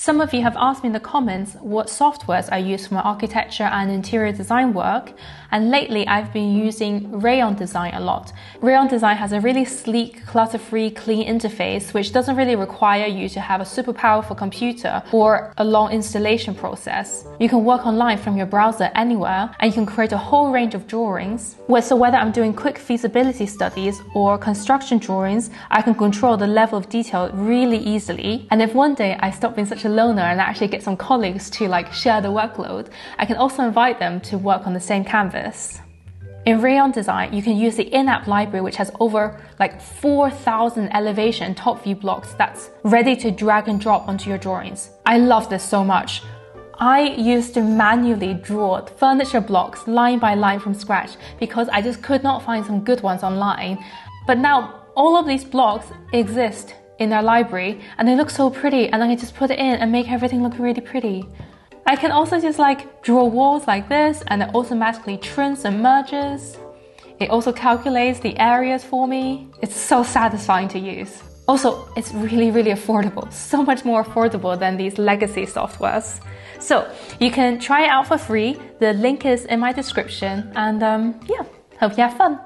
Some of you have asked me in the comments what softwares I use for my architecture and interior design work, and lately I've been using Rayon Design a lot. Rayon Design has a really sleek, clutter-free, clean interface which doesn't really require you to have a super powerful computer or a long installation process. You can work online from your browser anywhere, and you can create a whole range of drawings. So whether I'm doing quick feasibility studies or construction drawings, I can control the level of detail really easily. And if one day I stop being such a loner and actually get some colleagues to like share the workload, I can also invite them to work on the same canvas. In Rayon Design, you can use the in-app library which has over like 4,000 elevation top view blocks that's ready to drag and drop onto your drawings. I love this so much. I used to manually draw furniture blocks line by line from scratch because I just could not find some good ones online. But now all of these blocks exist in their library and they look so pretty and I just put it in and make everything look really pretty. I can also just like draw walls like this and it automatically trims and merges. It also calculates the areas for me. It's so satisfying to use. Also, it's really, really affordable. So much more affordable than these legacy softwares. So you can try it out for free. The link is in my description and um, yeah, hope you have fun.